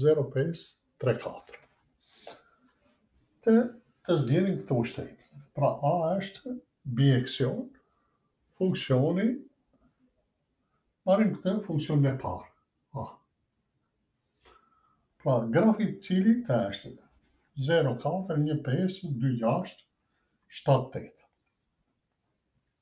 0534. Ta zgjidhim këtë ushtrim. Pra A është bijeksion funksioni marrim këtë funksion e parë. A. Pra grafi i të cilit është 04152678.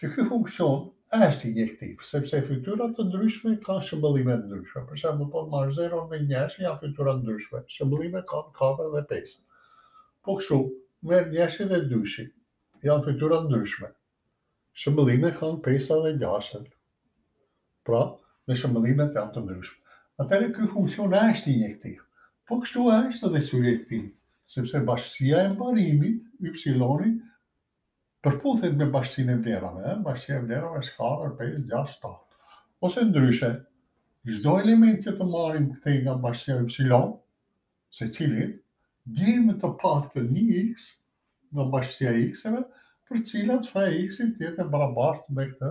Që ky funksion është injektiv, sepse fytyra të ndryshme kanë shëmbëllime të ndryshme. Për shembull, po të marrësh zeron dhe njëshin, janë fytyra të ndryshme. Shëmbëllime kanë katër dhe pesë. Po kështu, merr njëshin dhe dyshin, janë fytyra të ndryshme. Shëmbëllime kanë pesën dhe gjashtën. Pra, dhe shëmbëllimet janë të ndryshme. Atëherë ky funksion është injektiv. Po kështu është edhe surjektiv, sepse bashkësia e mbarimit ypsiloni Përputhet me Bashkësinë e Vlerave, ëh, Bashkësia e Vlerave është katër, pesë, gjashtë, shtatë. Ose ndryshe, çdo element që të marrim këtej nga Bashkësia Ypsilon, secilit, i gjejmë të paktën një iks nga Bashkësia e Ikseve, për të cilat f-ja e iksit të jetë e barabartë me këtë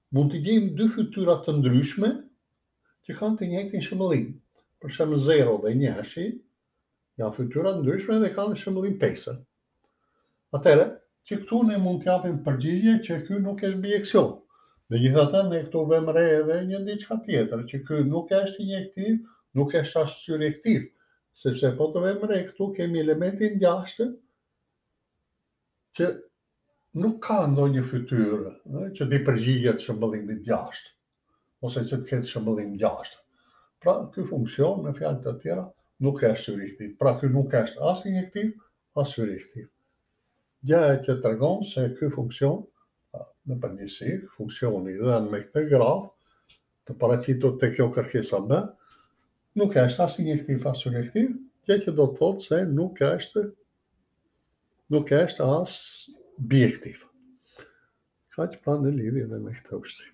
mund të gjejmë dy fytyra të ndryshme që kanë të njëjtin shëmbëllim. Për shembull zero dhe njëshi janë fytyra të ndryshme dhe kanë shëmbëllim pesën. Atëherë, që këtu ne mund të japim përgjigje që ky nuk është bijeksion. Megjithatë, ne këtu vëmë re edhe një diçka tjetër, që ky nuk është injektiv, nuk është as surjektiv, sepse po të vëmë re këtu kemi elementin gjashtë që Nuk ka ndonjë fytyrë që t'i përgjigjet shëmbëllimit gjashtë, ose që të ketë shëmbëllim gjashtë. Pra, ky funksion, me fjalë të tjera, nuk është surjektiv. Pra, ky nuk është as injektiv, as surjektiv. Gjë që tregon se ky funksion, në përgjithësi, funksioni i dhënë me këtë graf, të paraqitur te kjo kërkesa B, nuk është as injektiv, as surjektiv, gjë që do të thotë se nuk është Nuk është as bijektiv. Kaq pra në lidhje dhe me këtë ushtrim.